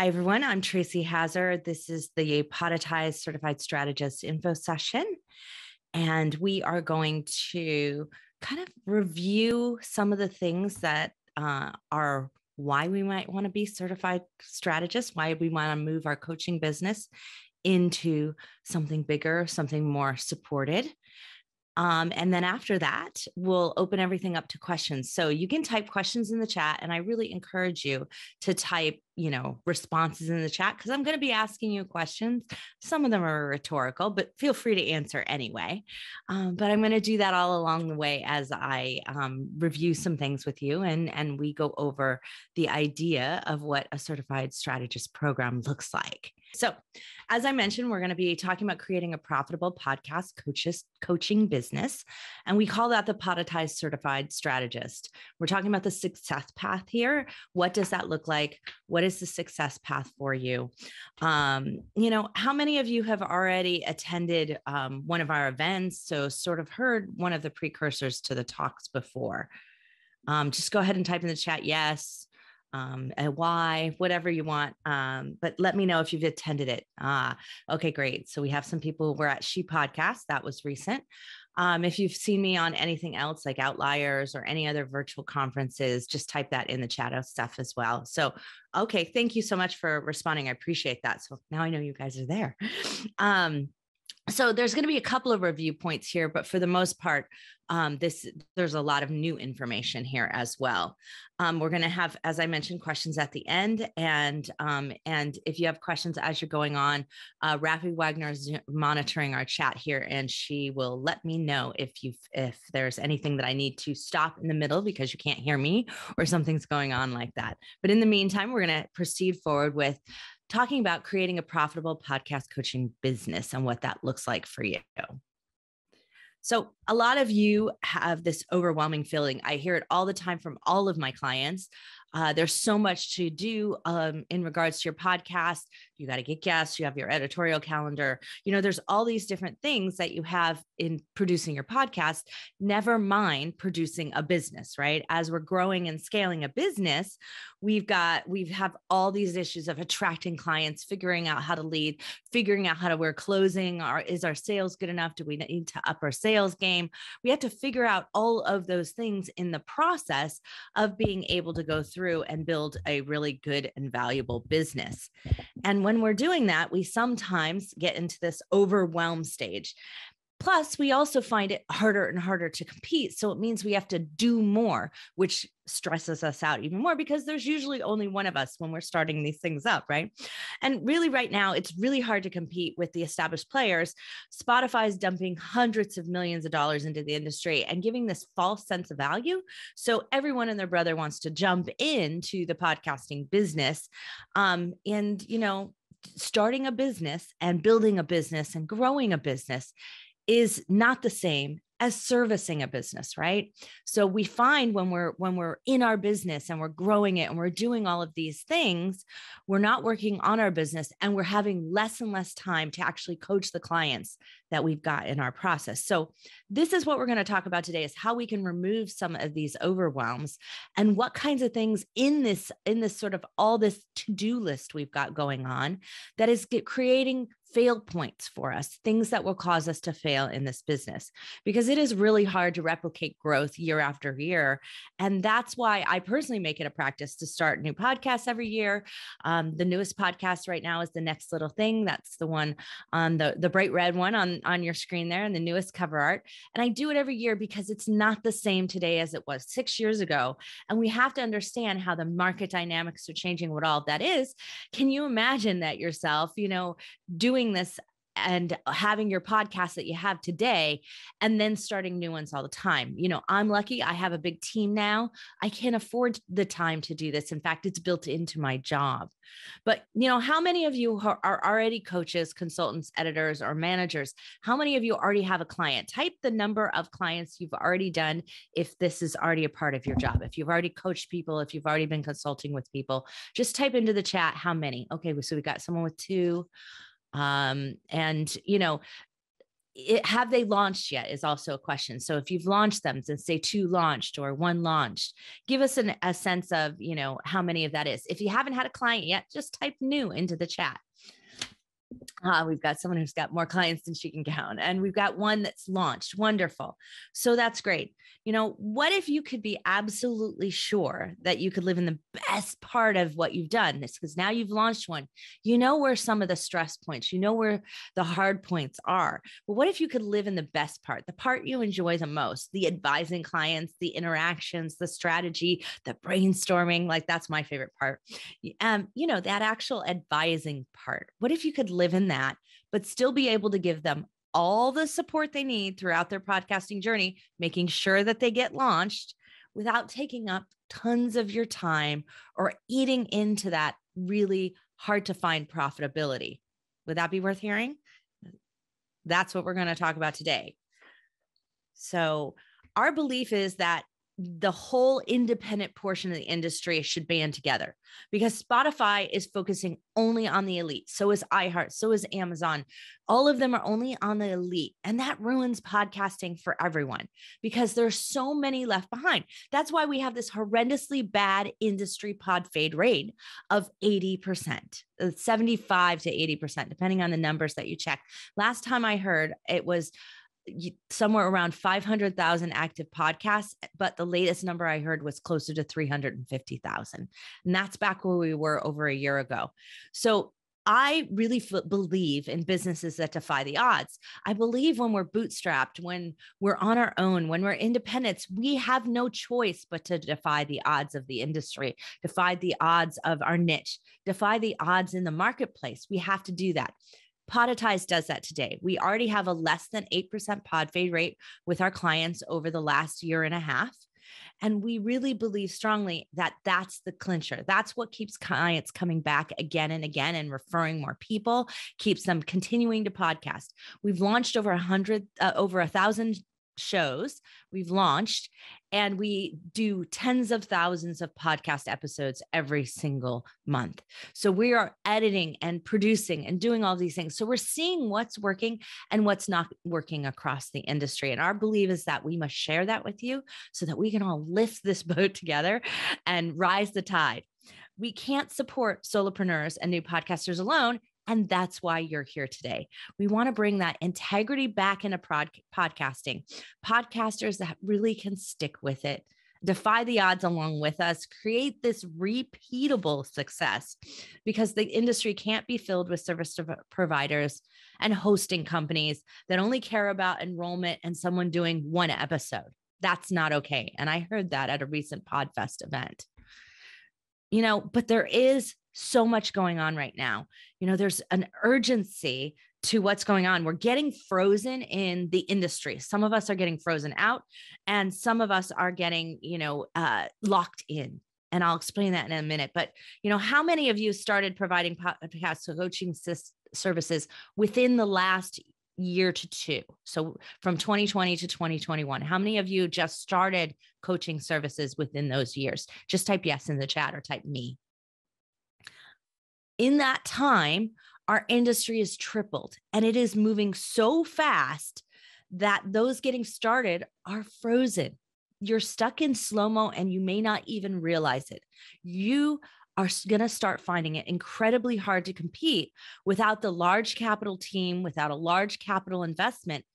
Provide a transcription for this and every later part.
Hi, everyone. I'm Tracy Hazzard. This is the Podetize Certified Strategist info session. And we are going to kind of review some of the things that uh, are why we might want to be certified strategists, why we want to move our coaching business into something bigger, something more supported. Um, and then after that, we'll open everything up to questions. So you can type questions in the chat, and I really encourage you to type, you know, responses in the chat because I'm going to be asking you questions. Some of them are rhetorical, but feel free to answer anyway. Um, but I'm going to do that all along the way as I um, review some things with you, and and we go over the idea of what a certified strategist program looks like. So, as I mentioned, we're going to be talking about creating a profitable podcast coaches coaching business, and we call that the Podetize Certified Strategist. We're talking about the success path here. What does that look like? What is the success path for you? Um, you know, how many of you have already attended um, one of our events? So, sort of heard one of the precursors to the talks before. Um, just go ahead and type in the chat yes um, a why, whatever you want. Um, but let me know if you've attended it. Ah, okay, great. So we have some people. We're at She Podcast. That was recent. Um, if you've seen me on anything else like Outliers or any other virtual conferences, just type that in the chat of stuff as well. So, okay, thank you so much for responding. I appreciate that. So now I know you guys are there. Um, so there's going to be a couple of review points here but for the most part um, this there's a lot of new information here as well. Um, we're going to have as i mentioned questions at the end and um, and if you have questions as you're going on uh, rafi wagner is monitoring our chat here and she will let me know if you if there's anything that i need to stop in the middle because you can't hear me or something's going on like that. But in the meantime we're going to proceed forward with talking about creating a profitable podcast coaching business and what that looks like for you. So, a lot of you have this overwhelming feeling. I hear it all the time from all of my clients uh, there's so much to do um, in regards to your podcast. You got to get guests, you have your editorial calendar. You know, there's all these different things that you have in producing your podcast, never mind producing a business, right? As we're growing and scaling a business, we've got, we have all these issues of attracting clients, figuring out how to lead, figuring out how to, we're closing. Our, is our sales good enough? Do we need to up our sales game? We have to figure out all of those things in the process of being able to go through through and build a really good and valuable business. And when we're doing that, we sometimes get into this overwhelm stage. Plus, we also find it harder and harder to compete. So it means we have to do more, which stresses us out even more because there's usually only one of us when we're starting these things up, right? And really, right now, it's really hard to compete with the established players. Spotify is dumping hundreds of millions of dollars into the industry and giving this false sense of value. So everyone and their brother wants to jump into the podcasting business. Um, and, you know, starting a business and building a business and growing a business is not the same as servicing a business right? So we find when we're when we're in our business and we're growing it and we're doing all of these things we're not working on our business and we're having less and less time to actually coach the clients that we've got in our process. So this is what we're going to talk about today is how we can remove some of these overwhelms and what kinds of things in this in this sort of all this to-do list we've got going on that is creating fail points for us, things that will cause us to fail in this business, because it is really hard to replicate growth year after year. And that's why I personally make it a practice to start new podcasts every year. Um, the newest podcast right now is the next little thing. That's the one on the, the bright red one on, on your screen there and the newest cover art. And I do it every year because it's not the same today as it was six years ago. And we have to understand how the market dynamics are changing, what all that is. Can you imagine that yourself, you know, doing doing this and having your podcast that you have today and then starting new ones all the time. You know, I'm lucky I have a big team now. I can't afford the time to do this. In fact, it's built into my job. But, you know, how many of you are already coaches, consultants, editors, or managers? How many of you already have a client? Type the number of clients you've already done if this is already a part of your job. If you've already coached people, if you've already been consulting with people, just type into the chat how many. Okay, so we got someone with two um, and, you know, it, have they launched yet is also a question. So if you've launched them, then say two launched or one launched, give us an, a sense of, you know, how many of that is. If you haven't had a client yet, just type new into the chat. Uh, we've got someone who's got more clients than she can count, and we've got one that's launched. Wonderful. So that's great. You know, what if you could be absolutely sure that you could live in the best part of what you've done? This because now you've launched one. You know where some of the stress points, you know where the hard points are. But what if you could live in the best part, the part you enjoy the most, the advising clients, the interactions, the strategy, the brainstorming? Like that's my favorite part. Um, you know, that actual advising part. What if you could live in that, but still be able to give them all the support they need throughout their podcasting journey, making sure that they get launched without taking up tons of your time or eating into that really hard to find profitability. Would that be worth hearing? That's what we're going to talk about today. So, our belief is that the whole independent portion of the industry should band together because Spotify is focusing only on the elite. So is iHeart, so is Amazon. All of them are only on the elite. And that ruins podcasting for everyone because there's so many left behind. That's why we have this horrendously bad industry pod fade rate of 80%, uh, 75 to 80%, depending on the numbers that you check. Last time I heard it was somewhere around 500,000 active podcasts, but the latest number I heard was closer to 350,000. And that's back where we were over a year ago. So I really f- believe in businesses that defy the odds. I believe when we're bootstrapped, when we're on our own, when we're independents, we have no choice but to defy the odds of the industry, defy the odds of our niche, defy the odds in the marketplace. We have to do that. Podetize does that today. We already have a less than 8% pod fade rate with our clients over the last year and a half. And we really believe strongly that that's the clincher. That's what keeps clients coming back again and again and referring more people, keeps them continuing to podcast. We've launched over a hundred, uh, over a thousand shows we've launched and we do tens of thousands of podcast episodes every single month. So we are editing and producing and doing all these things. So we're seeing what's working and what's not working across the industry. And our belief is that we must share that with you so that we can all lift this boat together and rise the tide. We can't support solopreneurs and new podcasters alone and that's why you're here today. We want to bring that integrity back into prod- podcasting, podcasters that really can stick with it, defy the odds along with us, create this repeatable success because the industry can't be filled with service providers and hosting companies that only care about enrollment and someone doing one episode. That's not okay. And I heard that at a recent PodFest event. You know, but there is so much going on right now. You know, there's an urgency to what's going on. We're getting frozen in the industry. Some of us are getting frozen out, and some of us are getting, you know, uh, locked in. And I'll explain that in a minute. But, you know, how many of you started providing podcast coaching services within the last year to two? So from 2020 to 2021, how many of you just started coaching services within those years? Just type yes in the chat or type me in that time, our industry has tripled and it is moving so fast that those getting started are frozen. You're stuck in slow mo and you may not even realize it. You are going to start finding it incredibly hard to compete without the large capital team, without a large capital investment.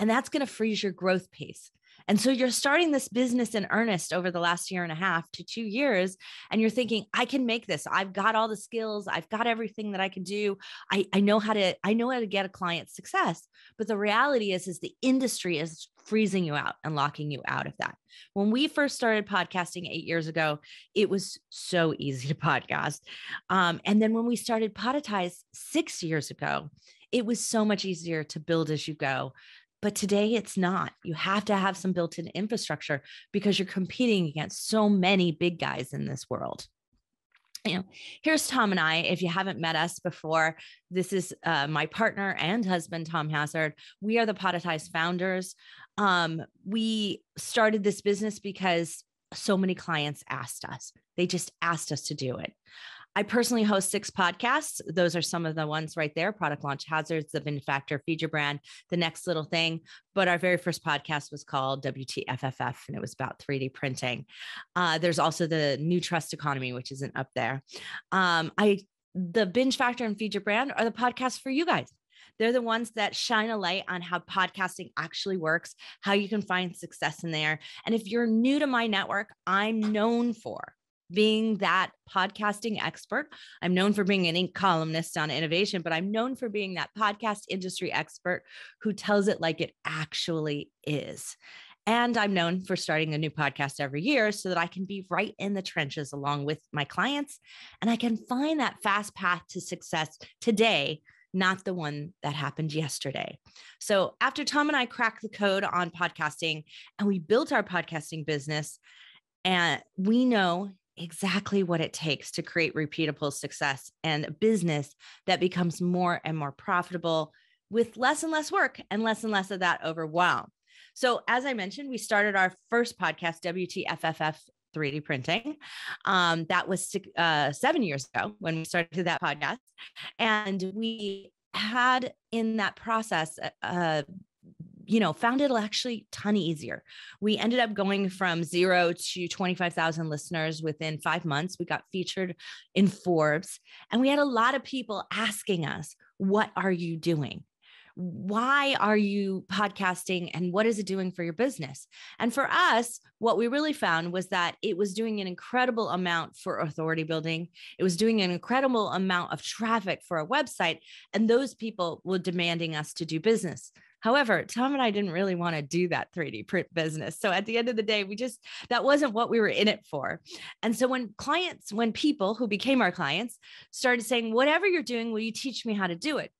And that's going to freeze your growth pace. And so you're starting this business in earnest over the last year and a half to two years. And you're thinking, I can make this. I've got all the skills. I've got everything that I can do. I, I know how to, I know how to get a client success. But the reality is, is the industry is freezing you out and locking you out of that. When we first started podcasting eight years ago, it was so easy to podcast. Um, and then when we started Podetize six years ago, it was so much easier to build as you go but today it's not. You have to have some built in infrastructure because you're competing against so many big guys in this world. You know, here's Tom and I. If you haven't met us before, this is uh, my partner and husband, Tom Hazzard. We are the Podetize founders. Um, we started this business because so many clients asked us. They just asked us to do it. I personally host six podcasts. Those are some of the ones right there Product Launch Hazards, The Binge Factor, Feed Your Brand, The Next Little Thing. But our very first podcast was called WTFFF, and it was about 3D printing. Uh, there's also the New Trust Economy, which isn't up there. Um, I the binge factor and feed your brand are the podcasts for you guys they're the ones that shine a light on how podcasting actually works, how you can find success in there. And if you're new to my network, I'm known for being that podcasting expert. I'm known for being an Inc. columnist on innovation, but I'm known for being that podcast industry expert who tells it like it actually is. And I'm known for starting a new podcast every year so that I can be right in the trenches along with my clients and I can find that fast path to success today not the one that happened yesterday. So, after Tom and I cracked the code on podcasting and we built our podcasting business, and we know exactly what it takes to create repeatable success and a business that becomes more and more profitable with less and less work and less and less of that overwhelm. So, as I mentioned, we started our first podcast, WTFFF 3D printing. Um, that was uh, seven years ago when we started that podcast. And we had in that process, uh, uh you know, found it actually ton easier. We ended up going from zero to 25,000 listeners within five months. We got featured in Forbes, and we had a lot of people asking us, What are you doing? why are you podcasting and what is it doing for your business? And for us, what we really found was that it was doing an incredible amount for authority building. It was doing an incredible amount of traffic for a website. And those people were demanding us to do business. However, Tom and I didn't really want to do that 3D print business. So at the end of the day, we just, that wasn't what we were in it for. And so when clients, when people who became our clients started saying, whatever you're doing, will you teach me how to do it?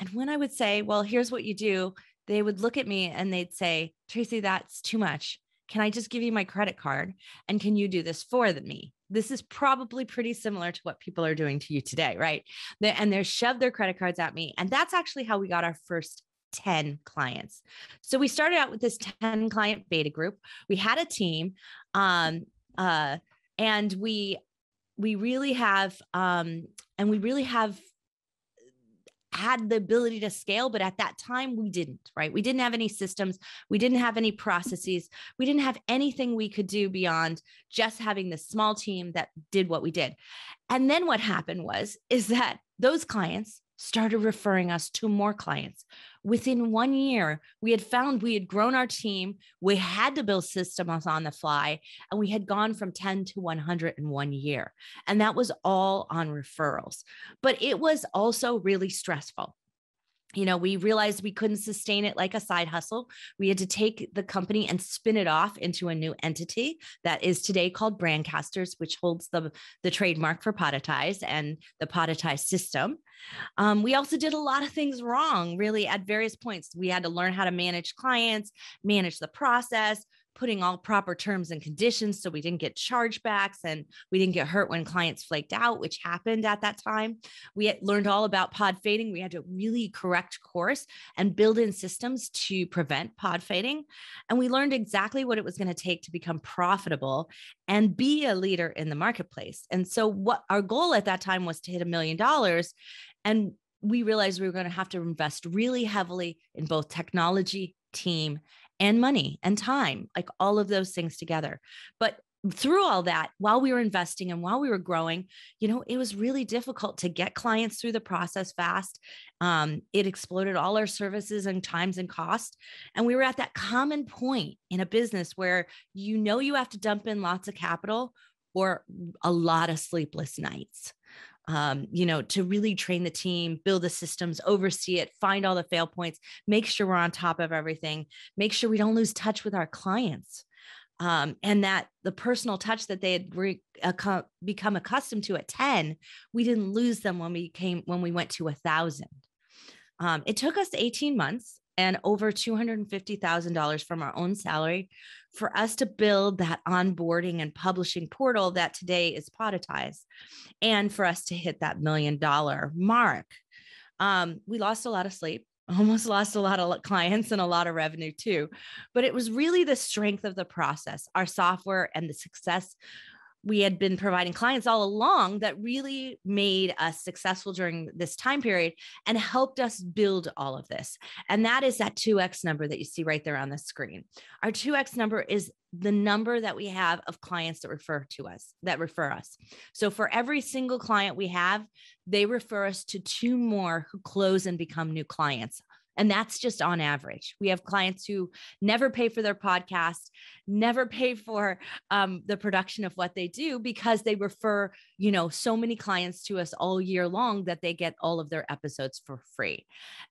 And when I would say, well, here's what you do, they would look at me and they'd say, Tracy, that's too much. Can I just give you my credit card? And can you do this for me? This is probably pretty similar to what people are doing to you today, right? And they're shoved their credit cards at me. And that's actually how we got our first 10 clients. So we started out with this 10 client beta group. We had a team um, uh, and we we really have um, and we really have had the ability to scale, but at that time we didn't, right? We didn't have any systems, we didn't have any processes, we didn't have anything we could do beyond just having this small team that did what we did. And then what happened was is that those clients started referring us to more clients. Within one year, we had found we had grown our team. We had to build systems on the fly, and we had gone from 10 to 100 in one year. And that was all on referrals. But it was also really stressful you know, we realized we couldn't sustain it like a side hustle. We had to take the company and spin it off into a new entity that is today called Brandcasters, which holds the, the trademark for Podetize and the Podetize system. Um, we also did a lot of things wrong, really, at various points. We had to learn how to manage clients, manage the process, putting all proper terms and conditions so we didn't get chargebacks and we didn't get hurt when clients flaked out, which happened at that time. We had learned all about pod fading. We had to really correct course and build in systems to prevent pod fading. And we learned exactly what it was going to take to become profitable and be a leader in the marketplace. And so, what our goal at that time was to hit a million dollars. And we realized we were going to have to invest really heavily in both technology, team, and money and time, like all of those things together. But through all that, while we were investing and while we were growing, you know, it was really difficult to get clients through the process fast. Um, it exploded all our services and times and cost. And we were at that common point in a business where you know you have to dump in lots of capital or a lot of sleepless nights um, you know, to really train the team, build the systems, oversee it, find all the fail points, make sure we're on top of everything, make sure we don't lose touch with our clients. Um, and that the personal touch that they had re- uh, become accustomed to at 10, we didn't lose them when we came when we went to a thousand. Um, it took us 18 months and over $250,000 from our own salary for us to build that onboarding and publishing portal that today is Podetize and for us to hit that million dollar mark. Um, we lost a lot of sleep, almost lost a lot of clients and a lot of revenue too. But it was really the strength of the process, our software, and the success we had been providing clients all along that really made us successful during this time period and helped us build all of this. And that is that 2x number that you see right there on the screen. Our 2x number is the number that we have of clients that refer to us, that refer us. So for every single client we have, they refer us to two more who close and become new clients and that's just on average. We have clients who never pay for their podcast, never pay for um, the production of what they do because they refer, you know, so many clients to us all year long that they get all of their episodes for free.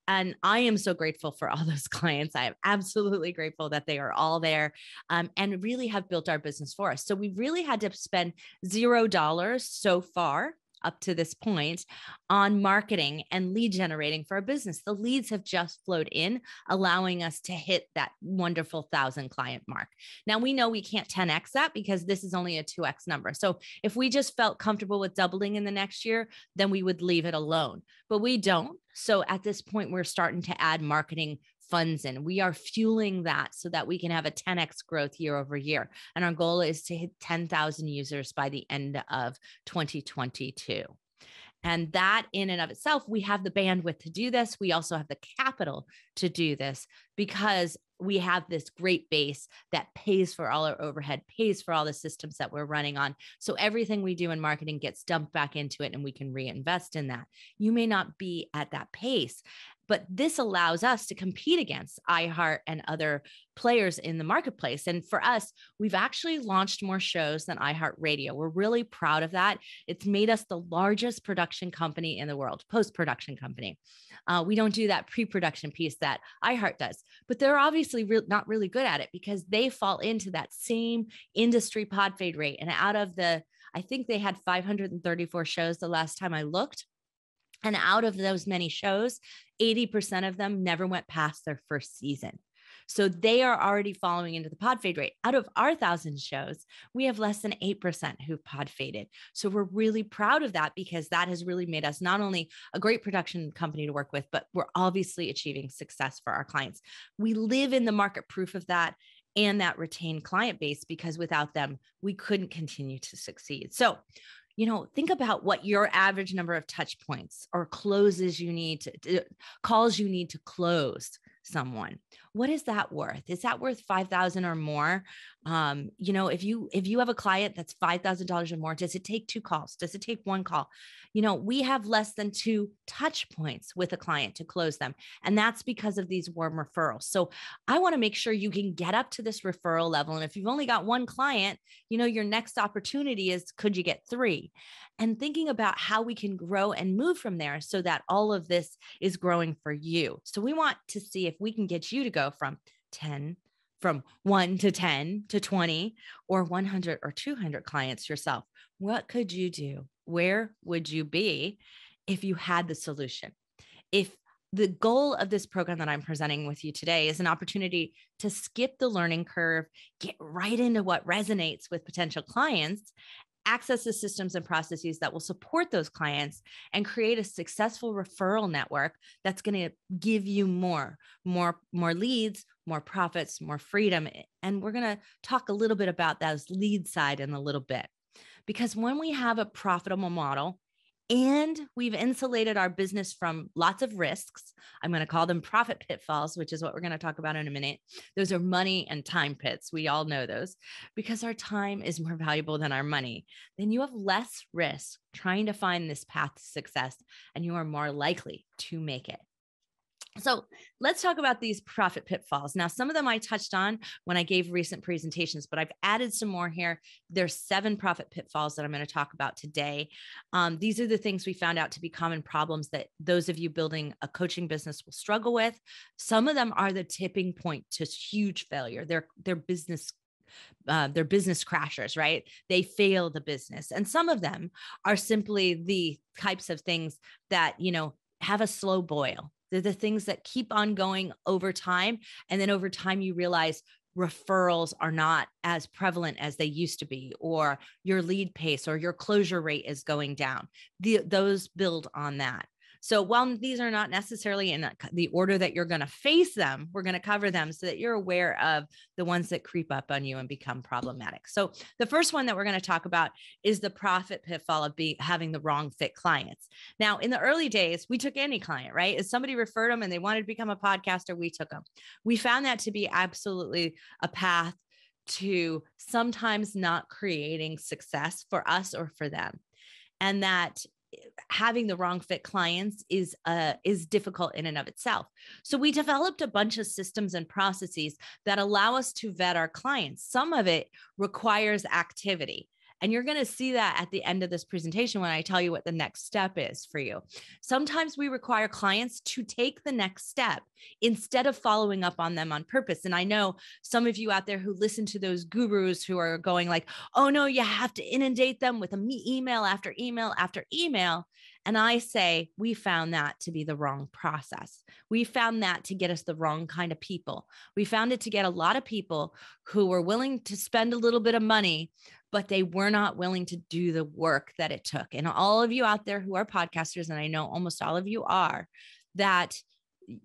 And I am so grateful for all those clients. I am absolutely grateful that they are all there um, and really have built our business for us. So we really had to spend zero dollars so far up to this point on marketing and lead generating for our business. The leads have just flowed in, allowing us to hit that wonderful thousand client mark. Now we know we can't 10x that because this is only a 2x number. So if we just felt comfortable with doubling in the next year, then we would leave it alone. But we don't. So at this point, we're starting to add marketing funds in. We are fueling that so that we can have a 10x growth year over year. And our goal is to hit 10,000 users by the end of 2022. And that, in and of itself, we have the bandwidth to do this. We also have the capital to do this because we have this great base that pays for all our overhead, pays for all the systems that we're running on. So everything we do in marketing gets dumped back into it and we can reinvest in that. You may not be at that pace. But this allows us to compete against iHeart and other players in the marketplace. And for us, we've actually launched more shows than iHeartRadio. We're really proud of that. It's made us the largest production company in the world, post production company. Uh, we don't do that pre production piece that iHeart does, but they're obviously re- not really good at it because they fall into that same industry pod fade rate. And out of the, I think they had 534 shows the last time I looked. And out of those many shows, 80% of them never went past their first season. So they are already following into the pod fade rate. Out of our thousand shows, we have less than 8% who've pod faded. So we're really proud of that because that has really made us not only a great production company to work with, but we're obviously achieving success for our clients. We live in the market proof of that and that retained client base because without them, we couldn't continue to succeed. So you know, think about what your average number of touch points or closes you need to, calls you need to close someone. What is that worth? Is that worth 5000 or more um, you know if you if you have a client that's $5000 or more does it take two calls? Does it take one call? You know we have less than two touch points with a client to close them and that's because of these warm referrals. So i want to make sure you can get up to this referral level and if you've only got one client you know your next opportunity is could you get three? And thinking about how we can grow and move from there so that all of this is growing for you. So we want to see if we can get you to go from 10 from 1 to 10 to 20 or 100 or 200 clients yourself what could you do? Where would you be if you had the solution? If the goal of this program that I'm presenting with you today is an opportunity to skip the learning curve, get right into what resonates with potential clients, access the systems and processes that will support those clients and create a successful referral network that's going to give you more more more leads more profits more freedom and we're going to talk a little bit about those lead side in a little bit. Because when we have a profitable model and we've insulated our business from lots of risks. I'm going to call them profit pitfalls, which is what we're going to talk about in a minute. Those are money and time pits. We all know those because our time is more valuable than our money. Then you have less risk trying to find this path to success, and you are more likely to make it. So let's talk about these profit pitfalls. Now, some of them I touched on when I gave recent presentations, but I've added some more here. There's seven profit pitfalls that I'm going to talk about today. Um, these are the things we found out to be common problems that those of you building a coaching business will struggle with. Some of them are the tipping point to huge failure. They're they're business uh, they're business crashers, right? They fail the business. And some of them are simply the types of things that, you know, have a slow boil they're the things that keep on going over time. And then over time, you realize referrals are not as prevalent as they used to be, or your lead pace or your closure rate is going down. The, those build on that. So while these are not necessarily in the order that you're going to face them, we're going to cover them so that you're aware of the ones that creep up on you and become problematic. So the first one that we're going to talk about is the profit pitfall of being having the wrong fit clients. Now, in the early days, we took any client, right? If somebody referred them and they wanted to become a podcaster, we took them. We found that to be absolutely a path to sometimes not creating success for us or for them and that having the wrong fit clients is uh, is difficult in and of itself. So we developed a bunch of systems and processes that allow us to vet our clients. Some of it requires activity. And you're going to see that at the end of this presentation when I tell you what the next step is for you. Sometimes we require clients to take the next step instead of following up on them on purpose. And I know some of you out there who listen to those gurus who are going like, "Oh no, you have to inundate them with a email after email after email." And I say, we found that to be the wrong process. We found that to get us the wrong kind of people. We found it to get a lot of people who were willing to spend a little bit of money but they were not willing to do the work that it took. And all of you out there who are podcasters, and I know almost all of you are, that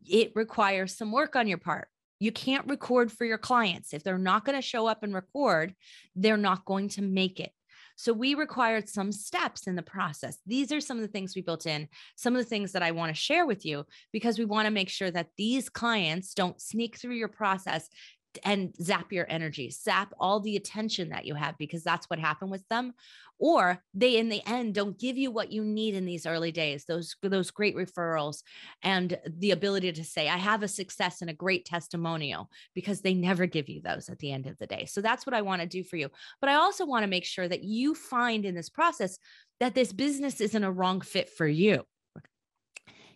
it requires some work on your part. You can't record for your clients. If they're not going to show up and record, they're not going to make it. So we required some steps in the process. These are some of the things we built in, some of the things that I want to share with you because we want to make sure that these clients don't sneak through your process and zap your energy, zap all the attention that you have because that's what happened with them. Or they in the end don't give you what you need in these early days, those those great referrals and the ability to say, I have a success and a great testimonial because they never give you those at the end of the day. So that's what I want to do for you. But I also want to make sure that you find in this process that this business isn't a wrong fit for you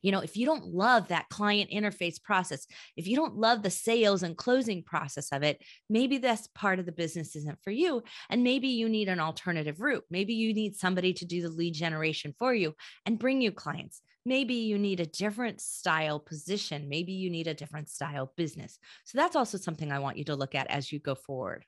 you know, if you don't love that client interface process, if you don't love the sales and closing process of it, maybe this part of the business isn't for you. And maybe you need an alternative route. Maybe you need somebody to do the lead generation for you and bring you clients. Maybe you need a different style position. Maybe you need a different style business. So that's also something I want you to look at as you go forward.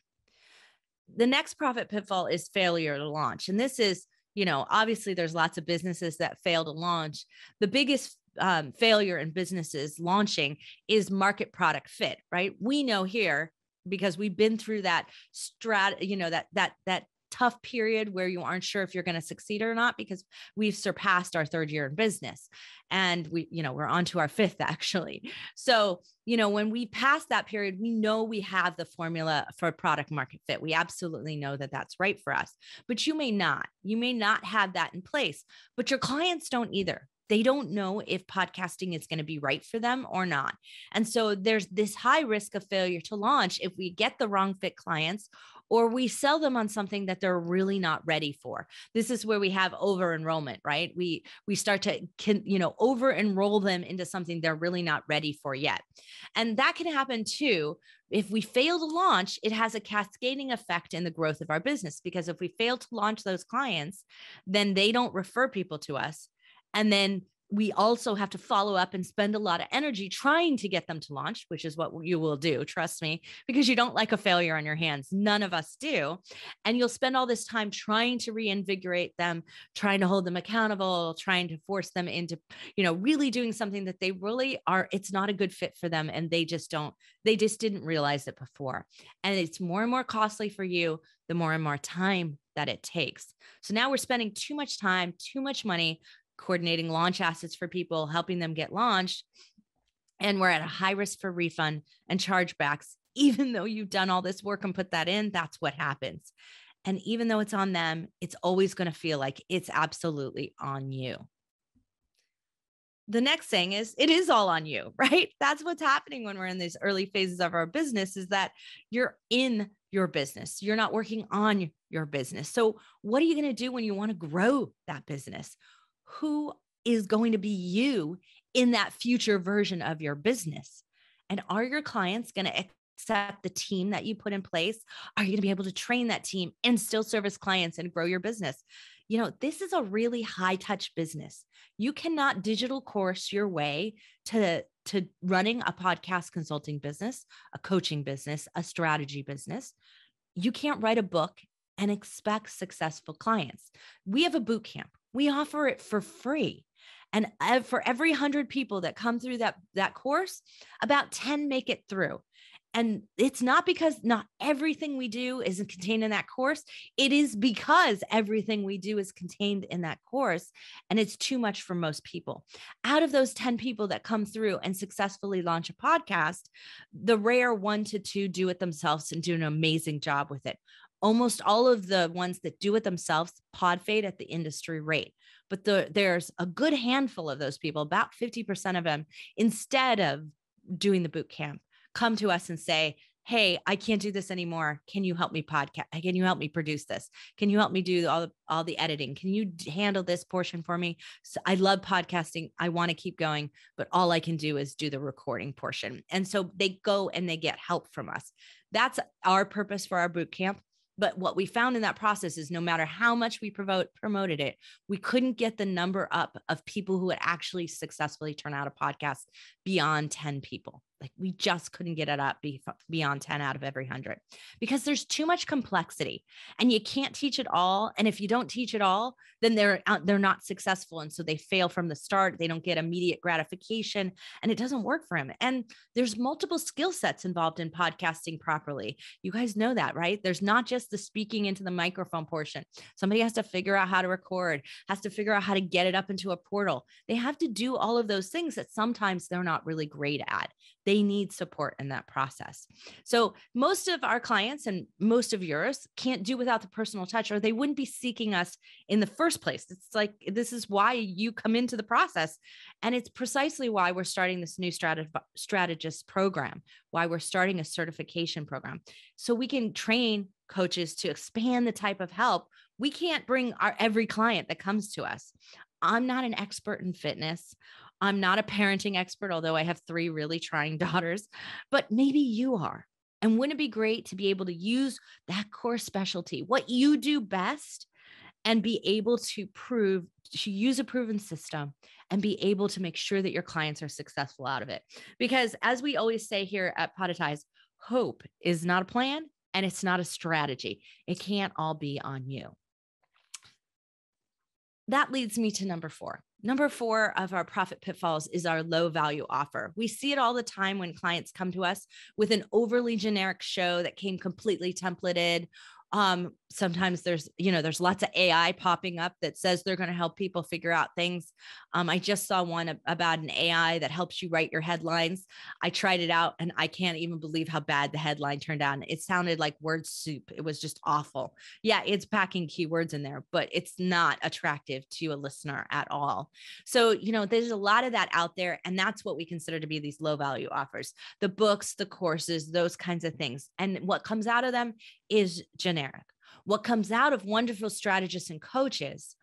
The next profit pitfall is failure to launch. And this is you know, obviously there's lots of businesses that fail to launch. The biggest um, failure in businesses launching is market product fit, right? We know here because we've been through that strat, you know, that that that tough period where you aren't sure if you're going to succeed or not because we've surpassed our third year in business. And we you know we're on to our fifth actually. So you know when we pass that period we know we have the formula for product market fit. We absolutely know that that's right for us. But you may not. You may not have that in place but your clients don't either they don't know if podcasting is going to be right for them or not. And so there's this high risk of failure to launch if we get the wrong fit clients or we sell them on something that they're really not ready for. This is where we have over enrollment, right? We we start to can, you know over enroll them into something they're really not ready for yet. And that can happen too if we fail to launch, it has a cascading effect in the growth of our business because if we fail to launch those clients, then they don't refer people to us. And then we also have to follow up and spend a lot of energy trying to get them to launch, which is what you will do, trust me, because you don't like a failure on your hands. None of us do. And you'll spend all this time trying to reinvigorate them, trying to hold them accountable, trying to force them into, you know, really doing something that they really are, it's not a good fit for them. And they just don't, they just didn't realize it before. And it's more and more costly for you the more and more time that it takes. So now we're spending too much time, too much money coordinating launch assets for people, helping them get launched. And we're at a high risk for refund and chargebacks. Even though you've done all this work and put that in, that's what happens. And even though it's on them, it's always going to feel like it's absolutely on you. The next thing is it is all on you, right? That's what's happening when we're in these early phases of our business is that you're in your business. You're not working on your business. So, what are you going to do when you want to grow that business? Who is going to be you in that future version of your business? And are your clients going to accept the team that you put in place? Are you going to be able to train that team and still service clients and grow your business? You know, this is a really high touch business. You cannot digital course your way to to running a podcast consulting business, a coaching business, a strategy business. You can't write a book and expect successful clients. We have a boot camp we offer it for free. And for every 100 people that come through that that course, about 10 make it through. And it's not because not everything we do is contained in that course. It is because everything we do is contained in that course. And it's too much for most people. Out of those 10 people that come through and successfully launch a podcast, the rare one to two do it themselves and do an amazing job with it. Almost all of the ones that do it themselves pod fade at the industry rate but the, there's a good handful of those people, about 50% of them, instead of doing the boot camp, come to us and say, Hey, I can't do this anymore. Can you help me podcast? Can you help me produce this? Can you help me do all the, all the editing? Can you handle this portion for me? So I love podcasting. I want to keep going, but all I can do is do the recording portion. And so they go and they get help from us. That's our purpose for our boot camp. But what we found in that process is no matter how much we promote, promoted it, we couldn't get the number up of people who would actually successfully turn out a podcast beyond 10 people. Like we just couldn't get it up beyond 10 out of every 100 because there's too much complexity and you can't teach it all. And if you don't teach it all, then they're they're not successful. And so they fail from the start. They don't get immediate gratification and it doesn't work for them. And there's multiple skill sets involved in podcasting properly. You guys know that, right? There's not just the speaking into the microphone portion. Somebody has to figure out how to record, has to figure out how to get it up into a portal. They have to do all of those things that sometimes they're not really great at. They need support in that process. So, most of our clients and most of yours can't do without the personal touch, or they wouldn't be seeking us in the first place. It's like this is why you come into the process. And it's precisely why we're starting this new strategist program, why we're starting a certification program. So we can train coaches to expand the type of help. We can't bring our every client that comes to us. I'm not an expert in fitness. I'm not a parenting expert, although I have three really trying daughters, but maybe you are. And wouldn't it be great to be able to use that core specialty, what you do best, and be able to prove to use a proven system and be able to make sure that your clients are successful out of it. Because as we always say here at Podetize, hope is not a plan and it's not a strategy. It can't all be on you. That leads me to number four Number four of our profit pitfalls is our low value offer. We see it all the time when clients come to us with an overly generic show that came completely templated um, sometimes there's you know there's lots of ai popping up that says they're going to help people figure out things. Um, i just saw one about an ai that helps you write your headlines. I tried it out and i can't even believe how bad the headline turned out. It sounded like word soup. It was just awful. Yeah it's packing keywords in there but it's not attractive to a listener at all. So you know there's a lot of that out there and that's what we consider to be these low value offers. The books the courses those kinds of things. And what comes out of them is generic what comes out of wonderful strategists and coaches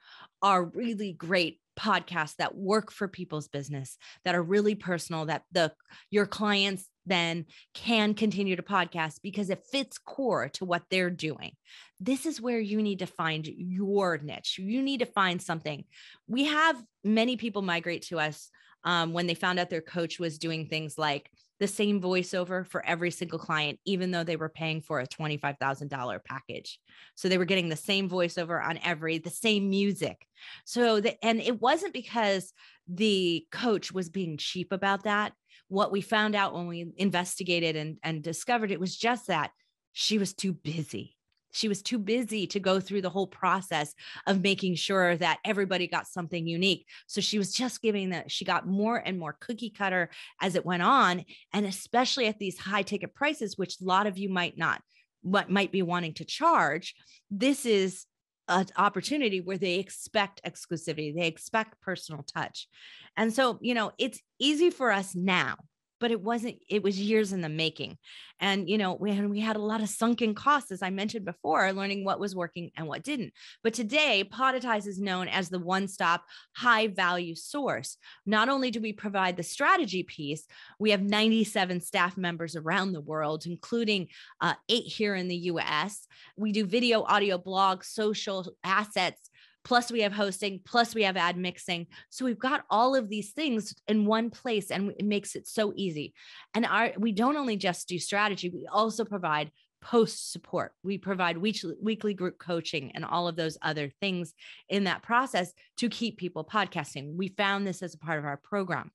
are really great podcasts that work for people's business that are really personal that the your clients then can continue to podcast because it fits core to what they're doing. This is where you need to find your niche. You need to find something. We have many people migrate to us um, when they found out their coach was doing things like the same voiceover for every single client, even though they were paying for a $25,000 package. So they were getting the same voiceover on every, the same music. So, the, and it wasn't because the coach was being cheap about that. What we found out when we investigated and, and discovered it was just that she was too busy she was too busy to go through the whole process of making sure that everybody got something unique. So she was just giving that she got more and more cookie cutter as it went on. And especially at these high ticket prices, which a lot of you might not, what might be wanting to charge. This is an opportunity where they expect exclusivity, they expect personal touch. And so, you know, it's easy for us now but it wasn't it was years in the making. And you know we, we had a lot of sunken costs as i mentioned before learning what was working and what didn't. But today podetize is known as the one-stop high value source. Not only do we provide the strategy piece we have 97 staff members around the world including uh, eight here in the us we do video audio blog social assets plus we have hosting, plus we have ad mixing. So we've got all of these things in one place and it makes it so easy. And our we don't only just do strategy, we also provide post support. We provide weekly, weekly group coaching and all of those other things in that process to keep people podcasting. We found this as a part of our program.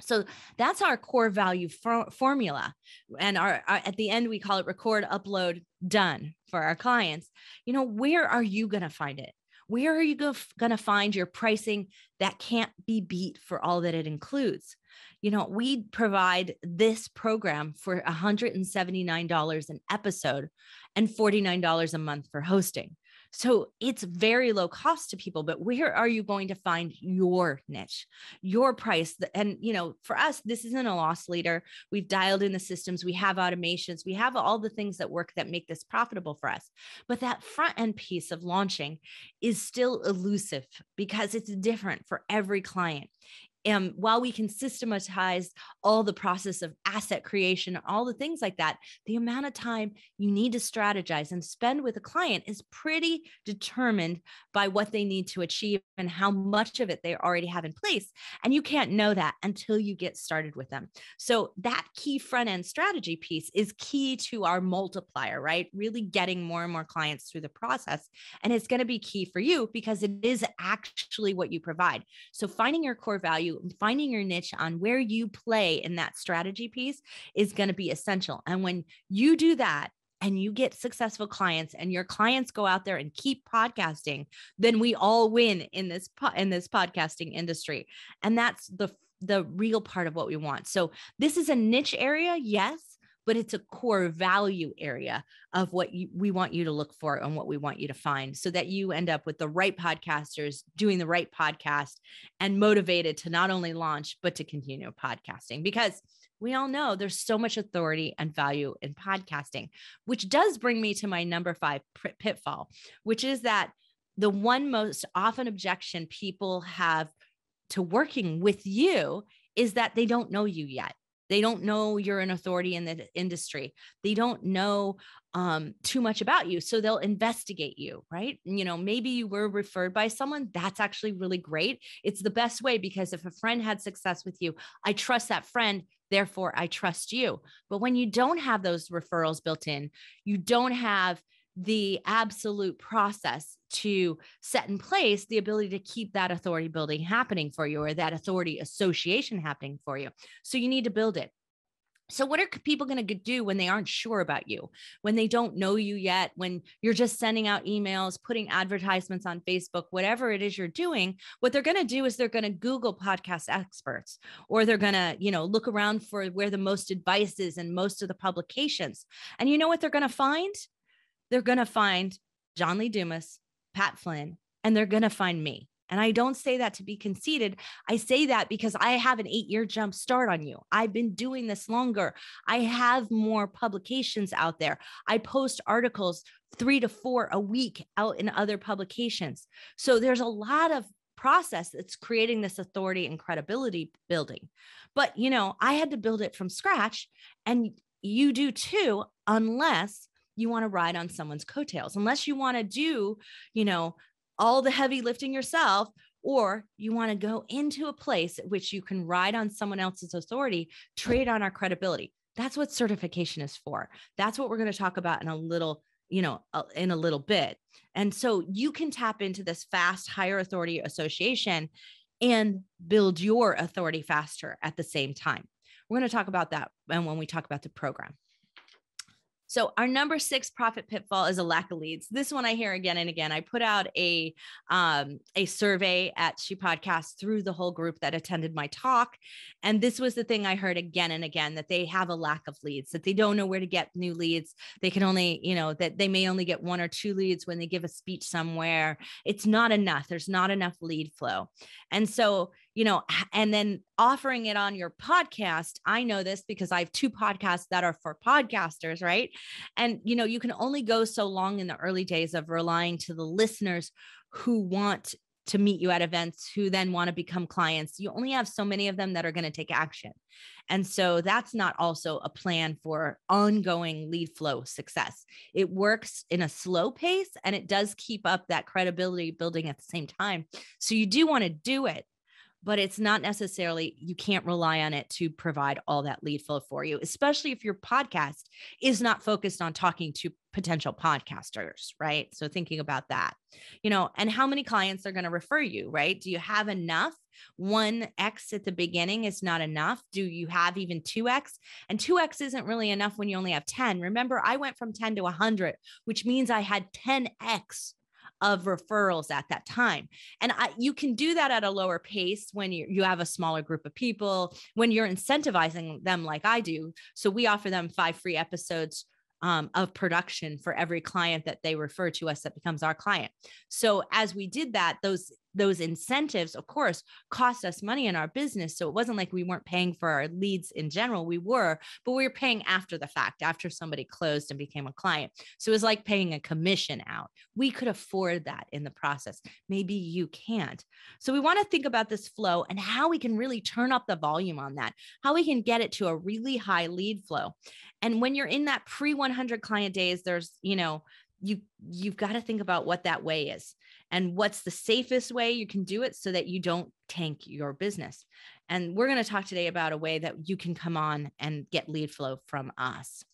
So that's our core value for- formula. And our, our, at the end, we call it record, upload, done for our clients. You know, where are you going to find it? Where are you go- going to find your pricing that can't be beat for all that it includes? You know, we provide this program for $179 an episode and $49 a month for hosting. So it's very low cost to people, but where are you going to find your niche, your price? And, you know, for us, this isn't a loss leader. We've dialed in the systems, we have automations, we have all the things that work that make this profitable for us. But that front end piece of launching is still elusive because it's different for every client and while we can systematize all the process of asset creation all the things like that the amount of time you need to strategize and spend with a client is pretty determined by what they need to achieve and how much of it they already have in place. And you can't know that until you get started with them. So that key front end strategy piece is key to our multiplier right? Really getting more and more clients through the process. And it's going to be key for you because it is actually what you provide. So finding your core value finding your niche on where you play in that strategy piece is going to be essential. And when you do that, and you get successful clients and your clients go out there and keep podcasting then we all win in this po- in this podcasting industry and that's the the real part of what we want so this is a niche area yes but it's a core value area of what you, we want you to look for and what we want you to find so that you end up with the right podcasters doing the right podcast and motivated to not only launch, but to continue podcasting because we all know there's so much authority and value in podcasting, which does bring me to my number five pitfall, which is that the one most often objection people have to working with you is that they don't know you yet. They don't know you're an authority in the industry. They don't know um, too much about you. So they'll investigate you, right? You know, maybe you were referred by someone. That's actually really great. It's the best way because if a friend had success with you, I trust that friend. Therefore, I trust you. But when you don't have those referrals built in, you don't have the absolute process to set in place the ability to keep that authority building happening for you or that authority association happening for you. So you need to build it. So, what are people going to do when they aren't sure about you, when they don't know you yet, when you're just sending out emails, putting advertisements on Facebook, whatever it is you're doing? What they're going to do is they're going to Google podcast experts, or they're going to, you know, look around for where the most advice is and most of the publications. And you know what they're going to find? They're going to find John Lee Dumas, Pat Flynn, and they're going to find me. And I don't say that to be conceited. I say that because I have an eight year jump start on you. I've been doing this longer. I have more publications out there. I post articles three to four a week out in other publications. So there's a lot of process that's creating this authority and credibility building. But, you know, I had to build it from scratch and you do too, unless you want to ride on someone's coattails unless you want to do you know all the heavy lifting yourself or you want to go into a place at which you can ride on someone else's authority trade on our credibility. That's what certification is for. That's what we're going to talk about in a little you know in a little bit. And so you can tap into this fast higher authority association and build your authority faster at the same time. We're going to talk about that and when we talk about the program so our number six profit pitfall is a lack of leads. This one I hear again and again. I put out a um, a survey at She Podcast through the whole group that attended my talk, and this was the thing I heard again and again that they have a lack of leads, that they don't know where to get new leads. They can only, you know, that they may only get one or two leads when they give a speech somewhere. It's not enough. There's not enough lead flow, and so you know, and then offering it on your podcast. I know this because I have two podcasts that are for podcasters, right? And, you know, you can only go so long in the early days of relying to the listeners who want to meet you at events who then want to become clients. You only have so many of them that are going to take action. And so that's not also a plan for ongoing lead flow success. It works in a slow pace and it does keep up that credibility building at the same time. So you do want to do it, but it's not necessarily, you can't rely on it to provide all that lead flow for you, especially if your podcast is not focused on talking to potential podcasters, right? So thinking about that, you know, and how many clients are going to refer you, right? Do you have enough? 1x at the beginning is not enough. Do you have even 2x? And 2x isn't really enough when you only have 10. Remember, I went from 10 to 100, which means I had 10x of referrals at that time. And I, you can do that at a lower pace when you, you have a smaller group of people, when you're incentivizing them like I do. So we offer them five free episodes um, of production for every client that they refer to us that becomes our client. So as we did that, those those incentives, of course, cost us money in our business. So it wasn't like we weren't paying for our leads in general. We were, but we were paying after the fact, after somebody closed and became a client. So it was like paying a commission out. We could afford that in the process. Maybe you can't. So we want to think about this flow and how we can really turn up the volume on that, how we can get it to a really high lead flow. And when you're in that pre 100 client days, there's, you know, you you've got to think about what that way is and what's the safest way you can do it so that you don't tank your business. And we're going to talk today about a way that you can come on and get lead flow from us.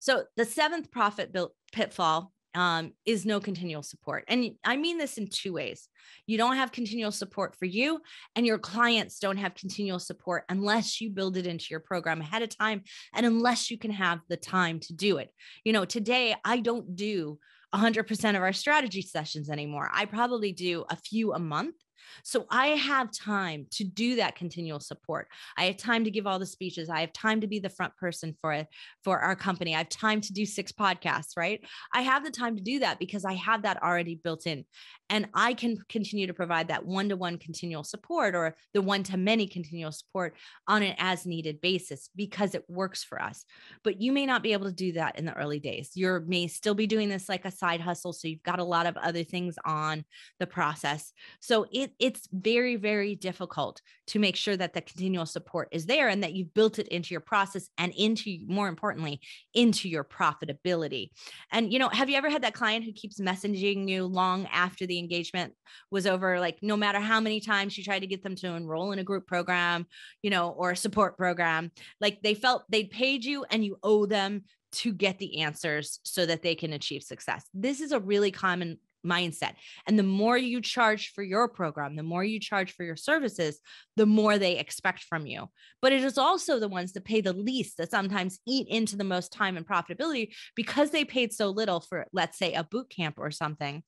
So the seventh profit pitfall um, is no continual support. And I mean this in two ways. You don't have continual support for you, and your clients don't have continual support unless you build it into your program ahead of time and unless you can have the time to do it. You know, today I don't do 100% of our strategy sessions anymore. I probably do a few a month so I have time to do that continual support. I have time to give all the speeches. I have time to be the front person for it for our company. I have time to do six podcasts, right? I have the time to do that because I have that already built in. And I can continue to provide that one-to-one continual support or the one-to-many continual support on an as needed basis because it works for us. But you may not be able to do that in the early days. You may still be doing this like a side hustle. So you've got a lot of other things on the process. So it it's very, very difficult to make sure that the continual support is there and that you've built it into your process and into, more importantly, into your profitability. And, you know, have you ever had that client who keeps messaging you long after the engagement was over? Like, no matter how many times you tried to get them to enroll in a group program, you know, or a support program, like they felt they'd paid you and you owe them to get the answers so that they can achieve success. This is a really common mindset. And the more you charge for your program, the more you charge for your services, the more they expect from you. But it is also the ones that pay the least that sometimes eat into the most time and profitability because they paid so little for, let's say, a boot camp or something.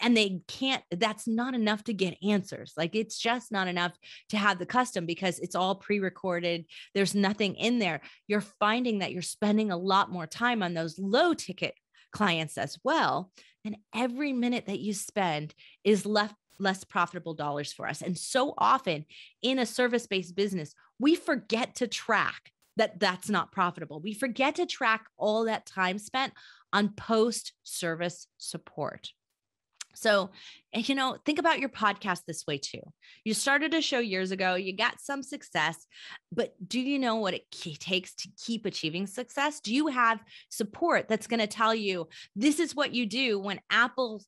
And they can't, that's not enough to get answers. Like it's just not enough to have the custom because it's all pre recorded. There's nothing in there. You're finding that you're spending a lot more time on those low ticket clients as well then every minute that you spend is left less profitable dollars for us. And so often in a service based business, we forget to track that that's not profitable. We forget to track all that time spent on post service support. So, you know, think about your podcast this way too. You started a show years ago, you got some success, but do you know what it takes to keep achieving success? Do you have support that's going to tell you this is what you do when Apple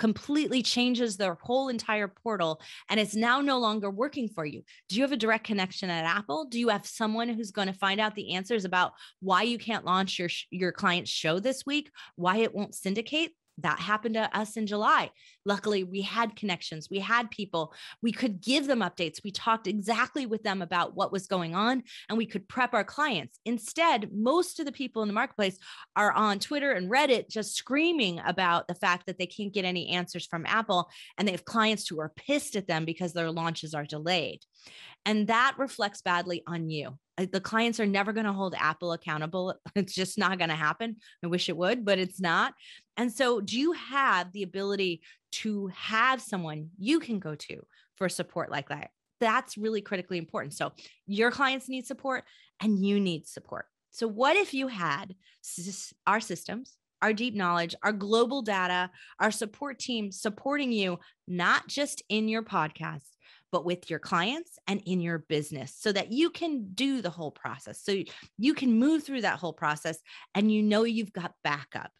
completely changes their whole entire portal and it's now no longer working for you. Do you have a direct connection at Apple? Do you have someone who's going to find out the answers about why you can't launch your your client's show this week, why it won't syndicate? That happened to us in July. Luckily, we had connections, we had people, we could give them updates. We talked exactly with them about what was going on and we could prep our clients. Instead, most of the people in the marketplace are on Twitter and Reddit just screaming about the fact that they can't get any answers from Apple and they have clients who are pissed at them because their launches are delayed. And that reflects badly on you. The clients are never going to hold Apple accountable. It's just not going to happen. I wish it would, but it's not. And so, do you have the ability to have someone you can go to for support like that? That's really critically important. So, your clients need support and you need support. So, what if you had our systems, our deep knowledge, our global data, our support team supporting you, not just in your podcast, but with your clients and in your business so that you can do the whole process. So you can move through that whole process and you know you've got backup.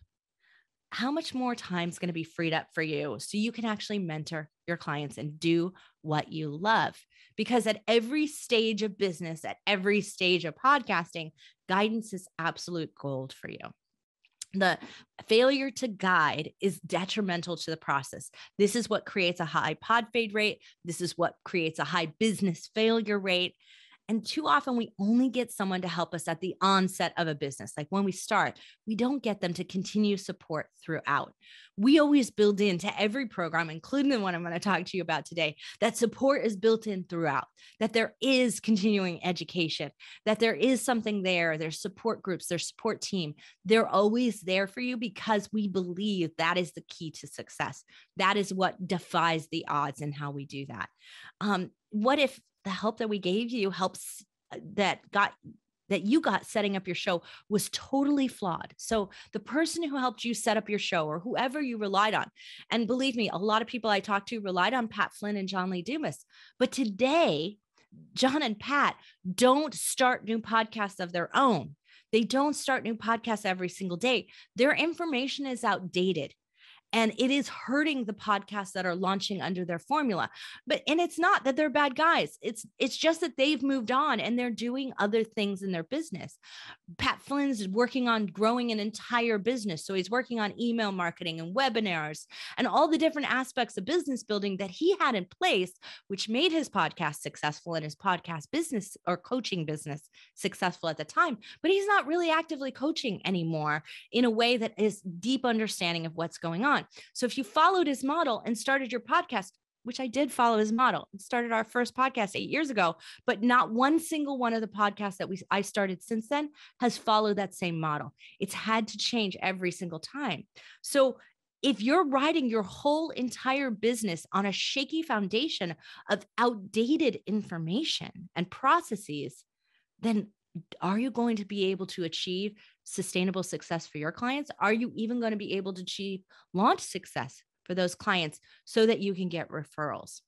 how much more time is going to be freed up for you so you can actually mentor your clients and do what you love. Because at every stage of business, at every stage of podcasting, guidance is absolute gold for you. The failure to guide is detrimental to the process. This is what creates a high pod fade rate. This is what creates a high business failure rate. And too often we only get someone to help us at the onset of a business. Like when we start, we don't get them to continue support throughout. We always build into every program, including the one I'm going to talk to you about today, that support is built in throughout, that there is continuing education, that there is something there. There's support groups, there's support team. They're always there for you because we believe that is the key to success. That is what defies the odds and how we do that. Um, what if the help that we gave you helps uh, that got that you got setting up your show was totally flawed. So the person who helped you set up your show or whoever you relied on, and believe me, a lot of people I talked to relied on Pat Flynn and John Lee Dumas. But today, John and Pat don't start new podcasts of their own. They don't start new podcasts every single day. Their information is outdated and it is hurting the podcasts that are launching under their formula but and it's not that they're bad guys. It's it's just that they've moved on and they're doing other things in their business. Pat Flynn's working on growing an entire business so he's working on email marketing and webinars and all the different aspects of business building that he had in place which made his podcast successful and his podcast business or coaching business successful at the time. But he's not really actively coaching anymore in a way that is deep understanding of what's going on on. So if you followed his model and started your podcast, which I did follow his model and started our first podcast eight years ago, but not one single one of the podcasts that we I started since then has followed that same model. It's had to change every single time. So if you're riding your whole entire business on a shaky foundation of outdated information and processes, then are you going to be able to achieve sustainable success for your clients? Are you even going to be able to achieve launch success for those clients so that you can get referrals?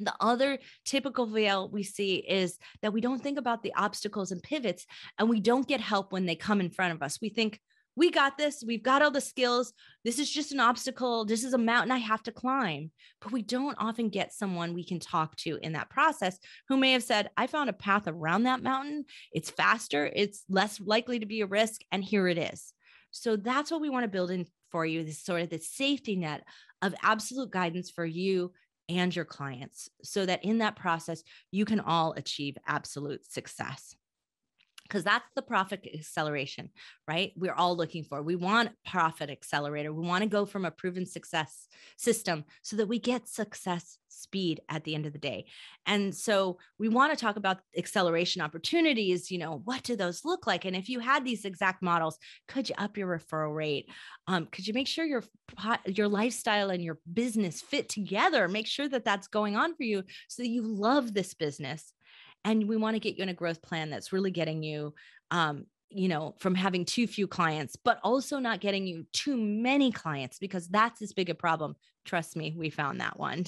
The other typical veil we see is that we don't think about the obstacles and pivots, and we don't get help when they come in front of us. We think, we got this. We've got all the skills. This is just an obstacle. This is a mountain I have to climb. But we don't often get someone we can talk to in that process who may have said, I found a path around that mountain. It's faster, it's less likely to be a risk. And here it is. So that's what we want to build in for you this sort of the safety net of absolute guidance for you and your clients so that in that process, you can all achieve absolute success because that's the profit acceleration, right? We're all looking for. We want profit accelerator. We want to go from a proven success system so that we get success speed at the end of the day. And so we want to talk about acceleration opportunities. You know, what do those look like? And if you had these exact models, could you up your referral rate? Um, could you make sure your your lifestyle and your business fit together? Make sure that that's going on for you so that you love this business and we want to get you in a growth plan that's really getting you um, you know from having too few clients but also not getting you too many clients because that's as big a problem trust me we found that one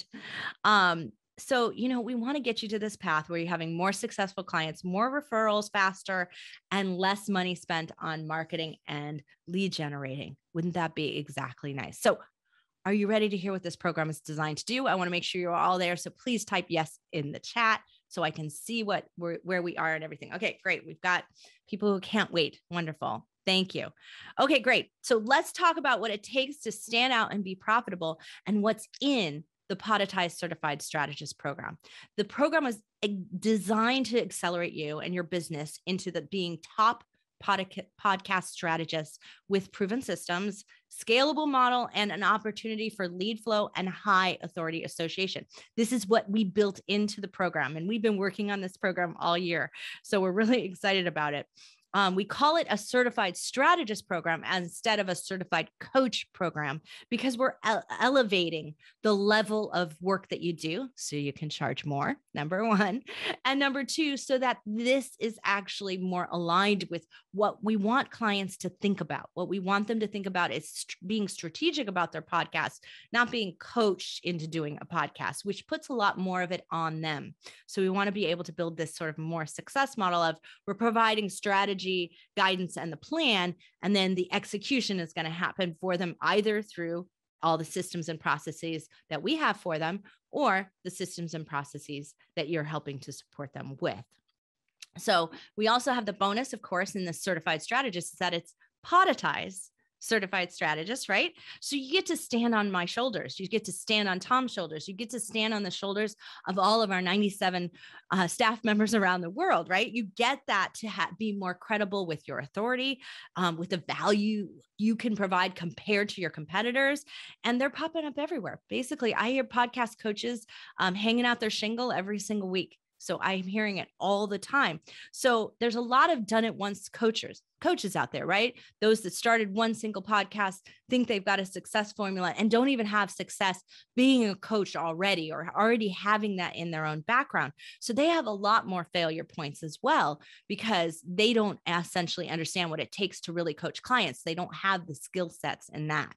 um, so you know we want to get you to this path where you're having more successful clients more referrals faster and less money spent on marketing and lead generating wouldn't that be exactly nice so are you ready to hear what this program is designed to do? I want to make sure you're all there. So please type yes in the chat so I can see what we're, where we are and everything. Okay, great. We've got people who can't wait. Wonderful. Thank you. Okay, great. So let's talk about what it takes to stand out and be profitable and what's in the Podetize Certified Strategist program. The program was eh, designed to accelerate you and your business into the being top podcast strategists with proven systems, scalable model, and an opportunity for lead flow and high authority association. This is what we built into the program, and we've been working on this program all year. So we're really excited about it. Um, we call it a certified strategist program instead of a certified coach program because we're ele- elevating the level of work that you do so you can charge more, number one. And number two, so that this is actually more aligned with what we want clients to think about. What we want them to think about is st- being strategic about their podcast, not being coached into doing a podcast, which puts a lot more of it on them. So we want to be able to build this sort of more success model of we're providing strategy strategy, guidance, and the plan. And then the execution is going to happen for them either through all the systems and processes that we have for them or the systems and processes that you're helping to support them with. So we also have the bonus, of course, in the certified strategist is that it's podetized certified strategist, right? So you get to stand on my shoulders. You get to stand on Tom's shoulders. You get to stand on the shoulders of all of our 97 uh, staff members around the world, right? You get that to ha- be more credible with your authority, um, with the value you can provide compared to your competitors. And they're popping up everywhere. Basically, I hear podcast coaches um, hanging out their shingle every single week. So I'm hearing it all the time. So there's a lot of done it once coaches, coaches out there, right? Those that started one single podcast think they've got a success formula and don't even have success being a coach already or already having that in their own background. So they have a lot more failure points as well because they don't essentially understand what it takes to really coach clients. They don't have the skill sets in that.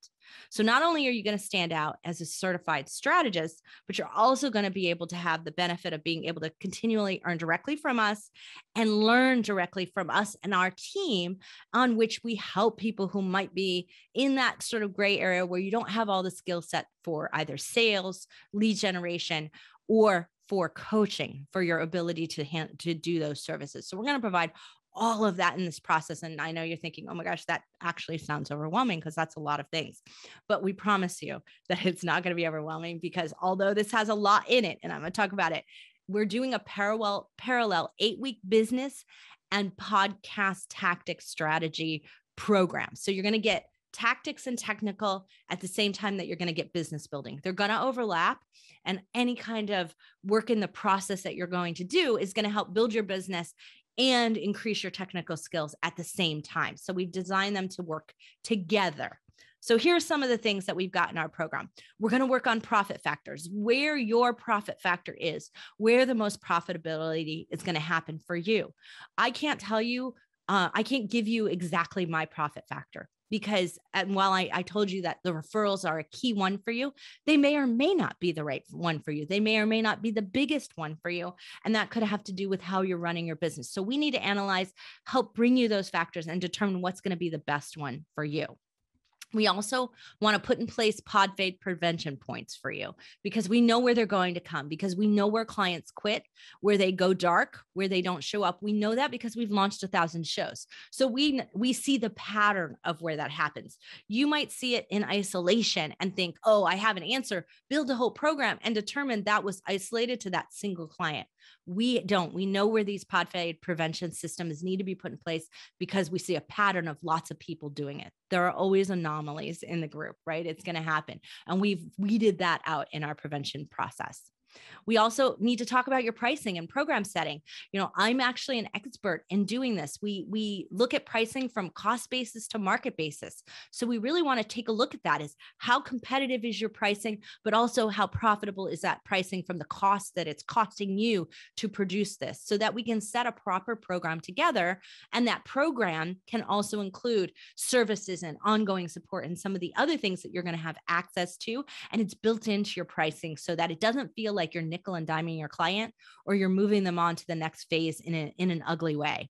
So not only are you going to stand out as a certified strategist, but you're also going to be able to have the benefit of being able to continually earn directly from us and learn directly from us and our team on which we help people who might be in that sort of gray area where you don't have all the skill set for either sales, lead generation, or for coaching for your ability to hand, to do those services. So we're going to provide all of that in this process. And I know you're thinking, oh my gosh, that actually sounds overwhelming because that's a lot of things. But we promise you that it's not going to be overwhelming because although this has a lot in it, and I'm going to talk about it, we're doing a parallel parallel eight week business and podcast tactic strategy program. So you're going to get tactics and technical at the same time that you're going to get business building. They're going to overlap, and any kind of work in the process that you're going to do is going to help build your business and increase your technical skills at the same time. So we've designed them to work together. So here's some of the things that we've got in our program. We're going to work on profit factors, where your profit factor is, where the most profitability is going to happen for you. I can't tell you, uh, I can't give you exactly my profit factor because and while I, I told you that the referrals are a key one for you they may or may not be the right one for you they may or may not be the biggest one for you and that could have to do with how you're running your business so we need to analyze help bring you those factors and determine what's going to be the best one for you we also want to put in place pod fade prevention points for you because we know where they're going to come, because we know where clients quit, where they go dark, where they don't show up. We know that because we've launched a thousand shows. So we we see the pattern of where that happens. You might see it in isolation and think, oh, I have an answer, build a whole program and determine that was isolated to that single client. We don't. We know where these pod fade prevention systems need to be put in place because we see a pattern of lots of people doing it. There are always anomalies in the group, right? It's going to happen. And we've weeded that out in our prevention process. We also need to talk about your pricing and program setting. You know, I'm actually an expert in doing this. We we look at pricing from cost basis to market basis. So we really want to take a look at that is how competitive is your pricing, but also how profitable is that pricing from the cost that it's costing you to produce this so that we can set a proper program together and that program can also include services and ongoing support and some of the other things that you're going to have access to and it's built into your pricing so that it doesn't feel like you're nickel and diming your client or you're moving them on to the next phase in, a, in an ugly way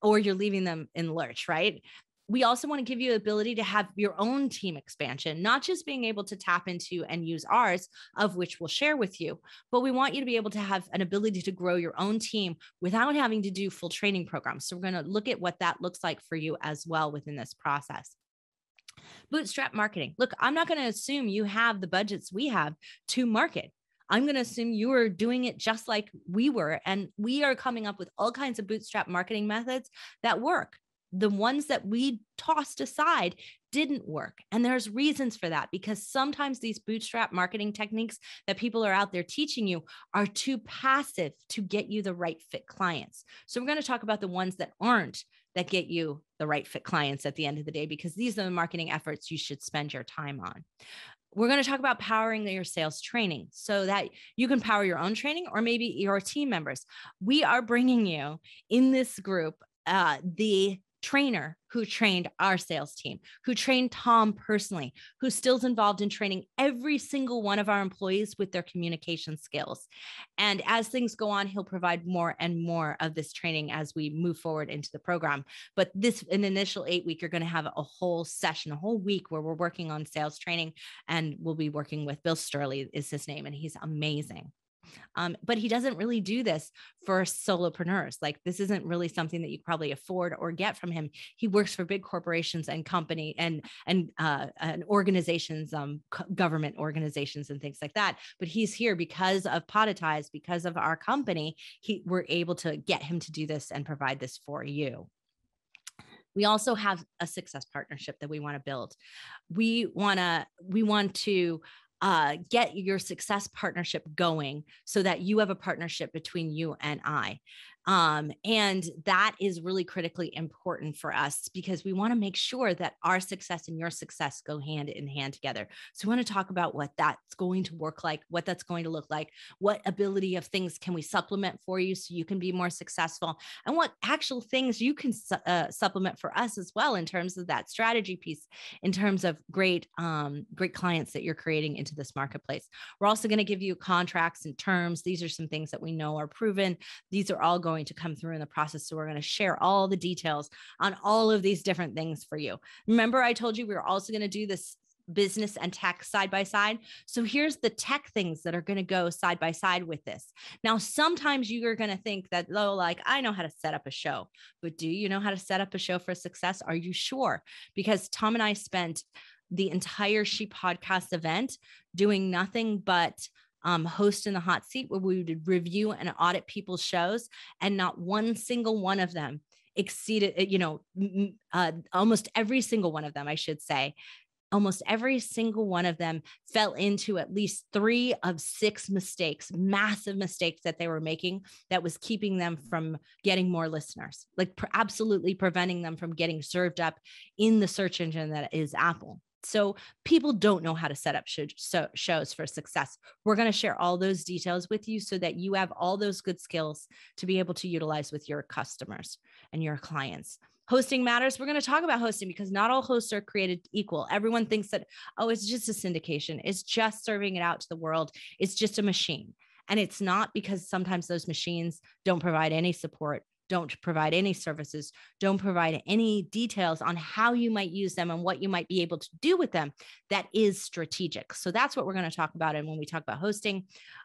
or you're leaving them in lurch right we also want to give you the ability to have your own team expansion, not just being able to tap into and use ours, of which we'll share with you, but we want you to be able to have an ability to grow your own team without having to do full training programs. So, we're going to look at what that looks like for you as well within this process. Bootstrap marketing. Look, I'm not going to assume you have the budgets we have to market. I'm going to assume you are doing it just like we were. And we are coming up with all kinds of bootstrap marketing methods that work. The ones that we tossed aside didn't work. And there's reasons for that because sometimes these bootstrap marketing techniques that people are out there teaching you are too passive to get you the right fit clients. So we're going to talk about the ones that aren't that get you the right fit clients at the end of the day because these are the marketing efforts you should spend your time on we're going to talk about powering your sales training so that you can power your own training or maybe your team members. We are bringing you in this group uh, the trainer who trained our sales team, who trained Tom personally, who still's involved in training every single one of our employees with their communication skills. And as things go on, he'll provide more and more of this training as we move forward into the program. But this an initial eight week, you're going to have a whole session, a whole week where we're working on sales training, and we'll be working with Bill Sturley is his name, and he's amazing. Um, but he doesn't really do this for solopreneurs. Like this isn't really something that you probably afford or get from him. He works for big corporations and company and and uh, and organizations, um, government organizations and things like that. But he's here because of Podetize, because of our company. He we're able to get him to do this and provide this for you. We also have a success partnership that we want to build. We want to we want to uh, get your success partnership going so that you have a partnership between you and I. Um, and that is really critically important for us because we want to make sure that our success and your success go hand in hand together. So, we want to talk about what that's going to work like, what that's going to look like, what ability of things can we supplement for you so you can be more successful, and what actual things you can su- uh, supplement for us as well in terms of that strategy piece, in terms of great, um, great clients that you're creating into this marketplace. We're also going to give you contracts and terms. These are some things that we know are proven. These are all going going to come through in the process. So we're going to share all the details on all of these different things for you. Remember, I told you we were also going to do this business and tech side by side. So here's the tech things that are going to go side by side with this. Now, sometimes you are going to think that, oh, like I know how to set up a show, but do you know how to set up a show for success? Are you sure? Because Tom and I spent the entire She Podcast event doing nothing but um, host in the hot seat where we would review and audit people's shows, and not one single one of them exceeded, eh, you know, uh, almost every single one of them, I should say, almost every single one of them fell into at least three of six mistakes, massive mistakes that they were making that was keeping them from getting more listeners, like absolutely preventing them from getting served up in the search engine that is Apple. So people don't know how to set up shows for success. We're going to share all those details with you so that you have all those good skills to be able to utilize with your customers and your clients. Hosting matters. We're going to talk about hosting because not all hosts are created equal. Everyone thinks that, oh, it's just a syndication, it's just serving it out to the world, it's just a machine. And it's not because sometimes those machines don't provide any support don't provide any services, don't provide any details on how you might use them and what you might be able to do with them that is strategic. So that's what we're going to talk about. And when we talk about hosting,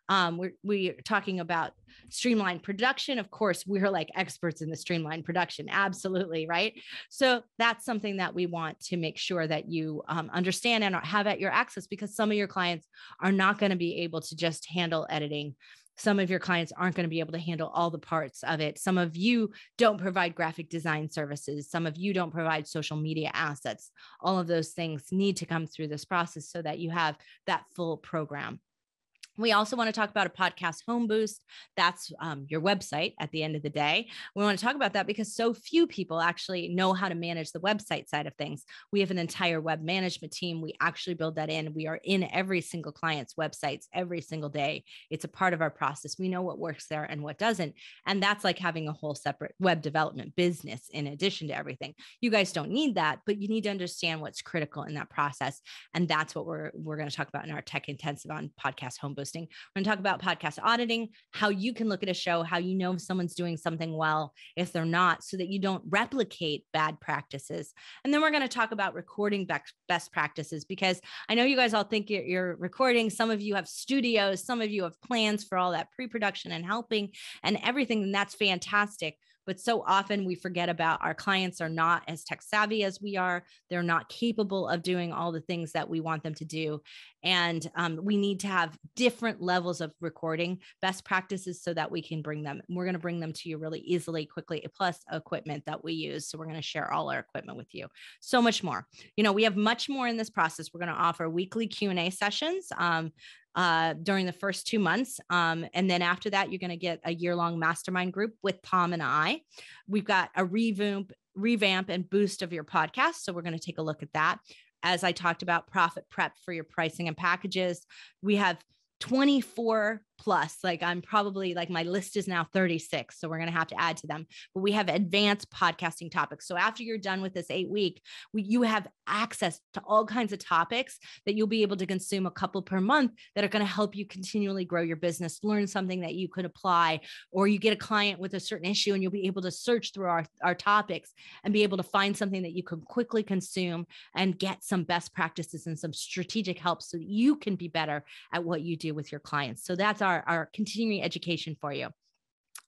um, we're, we're talking about streamlined production. Of course, we're like experts in the streamlined production. Absolutely. Right. So that's something that we want to make sure that you um, understand and have at your access because some of your clients are not going to be able to just handle editing some of your clients aren't going to be able to handle all the parts of it. Some of you don't provide graphic design services. Some of you don't provide social media assets. All of those things need to come through this process so that you have that full program. We also want to talk about a podcast home boost. That's um, your website at the end of the day. We want to talk about that because so few people actually know how to manage the website side of things. We have an entire web management team. We actually build that in. We are in every single client's websites every single day. It's a part of our process. We know what works there and what doesn't. And that's like having a whole separate web development business in addition to everything. You guys don't need that, but you need to understand what's critical in that process. And that's what we're, we're going to talk about in our tech intensive on podcast home boost hosting. We're going to talk about podcast auditing, how you can look at a show, how you know if someone's doing something well, if they're not, so that you don't replicate bad practices. And then we're going to talk about recording best practices because I know you guys all think you're, you're recording. Some of you have studios, some of you have plans for all that pre production and helping and everything. And that's fantastic but so often we forget about our clients are not as tech savvy as we are. They're not capable of doing all the things that we want them to do. And um, we need to have different levels of recording best practices so that we can bring them we're going to bring them to you really easily quickly plus equipment that we use. So we're going to share all our equipment with you. So much more. You know we have much more in this process. We're going to offer weekly q&a sessions um, uh, during the first two months. Um, and then after that, you're going to get a year long mastermind group with Tom and I. We've got a revamp, revamp and boost of your podcast. So we're going to take a look at that. As I talked about, profit prep for your pricing and packages. We have 24 plus. Like I'm probably like my list is now 36. So we're going to have to add to them. But we have advanced podcasting topics. So after you're done with this eight week, we, you have access to all kinds of topics that you'll be able to consume a couple per month that are going to help you continually grow your business, learn something that you could apply, or you get a client with a certain issue and you'll be able to search through our, our topics and be able to find something that you can quickly consume and get some best practices and some strategic help so that you can be better at what you do with your clients. So that's our, our continuing education for you.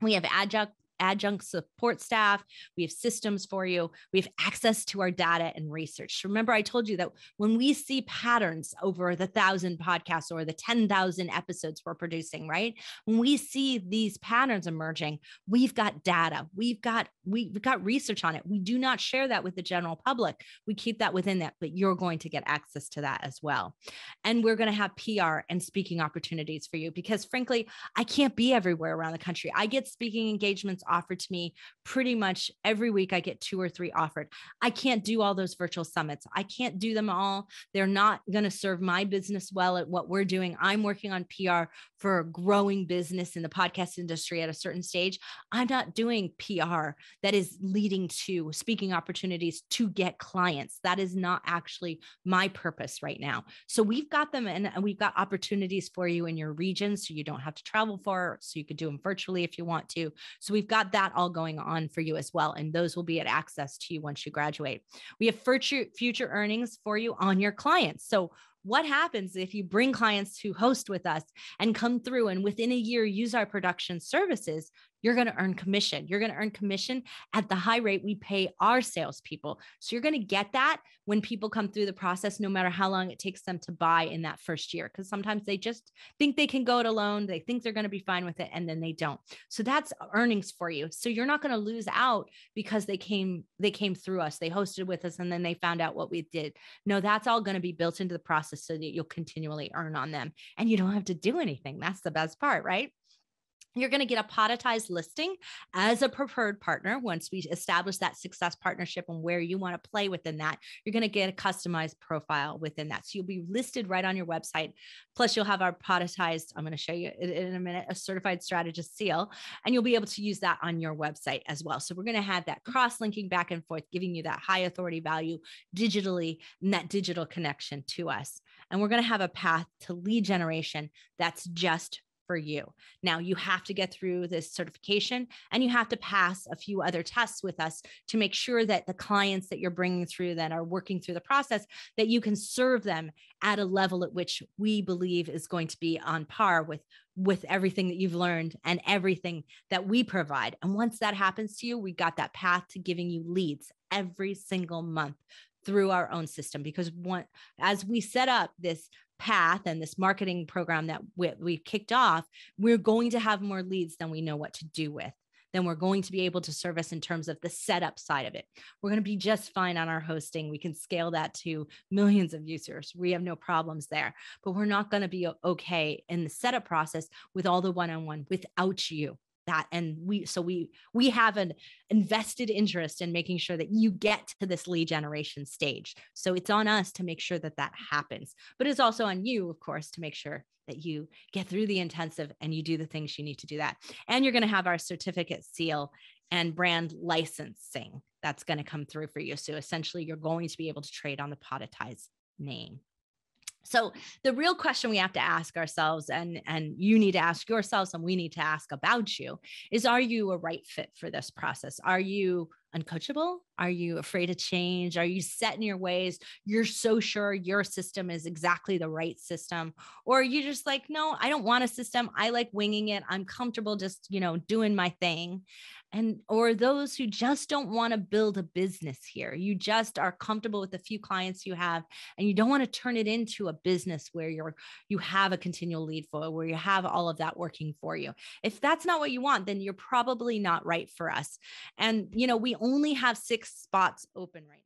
We have adjunct adjunct support staff. We have systems for you. We have access to our data and research. Remember, I told you that when we see patterns over the thousand podcasts or the 10,000 episodes we're producing, right? When we see these patterns emerging, we've got data. We've got we, we've got research on it. We do not share that with the general public. We keep that within that, but you're going to get access to that as well. And we're going to have PR and speaking opportunities for you because frankly, I can't be everywhere around the country. I get speaking engagements offered to me pretty much every week. I get two or three offered. I can't do all those virtual summits. I can't do them all. They're not going to serve my business well at what we're doing. I'm working on PR for a growing business in the podcast industry at a certain stage. I'm not doing PR that is leading to speaking opportunities to get clients. That is not actually my purpose right now. So we've got them and we've got opportunities for you in your region so you don't have to travel far. So you could do them virtually if you want to. So we've got that all going on for you as well. And those will be at access to you once you graduate. We have future, future earnings for you on your clients. So what happens if you bring clients to host with us and come through and within a year use our production services you're going to earn commission. You're going to earn commission at the high rate we pay our salespeople. So you're going to get that when people come through the process, no matter how long it takes them to buy in that first year. Because sometimes they just think they can go it alone. They think they're going to be fine with it, and then they don't. So that's earnings for you. So you're not going to lose out because they came they came through us. They hosted with us, and then they found out what we did. No, that's all going to be built into the process so that you'll continually earn on them, and you don't have to do anything. That's the best part, right? You're going to get a Podetized listing as a preferred partner once we establish that success partnership and where you want to play within that. You're going to get a customized profile within that. So you'll be listed right on your website. Plus, you'll have our Podetized, I'm going to show you in a minute, a certified strategist seal, and you'll be able to use that on your website as well. So we're going to have that cross linking back and forth, giving you that high authority value digitally and that digital connection to us. And we're going to have a path to lead generation that's just for you. Now, you have to get through this certification and you have to pass a few other tests with us to make sure that the clients that you're bringing through that are working through the process that you can serve them at a level at which we believe is going to be on par with with everything that you've learned and everything that we provide. And once that happens to you, we got that path to giving you leads every single month through our own system because one as we set up this path and this marketing program that we, we've kicked off, we're going to have more leads than we know what to do with. Then we're going to be able to service in terms of the setup side of it. We're going to be just fine on our hosting. We can scale that to millions of users. We have no problems there, but we're not going to be okay in the setup process with all the one on one without you that and we so we we have an invested interest in making sure that you get to this lead generation stage. So it's on us to make sure that that happens but it's also on you of course to make sure that you get through the intensive and you do the things you need to do that. And you're going to have our certificate seal and brand licensing that's going to come through for you. So essentially you're going to be able to trade on the Podetize name so the real question we have to ask ourselves and and you need to ask yourselves and we need to ask about you is are you a right fit for this process? Are you uncoachable? Are you afraid of change? Are you set in your ways? You're so sure your system is exactly the right system. Or you just like, no, I don't want a system. I like winging it. I'm comfortable just, you know, doing my thing. And or those who just don't want to build a business here. You just are comfortable with the few clients you have and you don't want to turn it into a business where you're you have a continual lead flow, where you have all of that working for you. If that's not what you want, then you're probably not right for us. And you know, we only have six spots open right.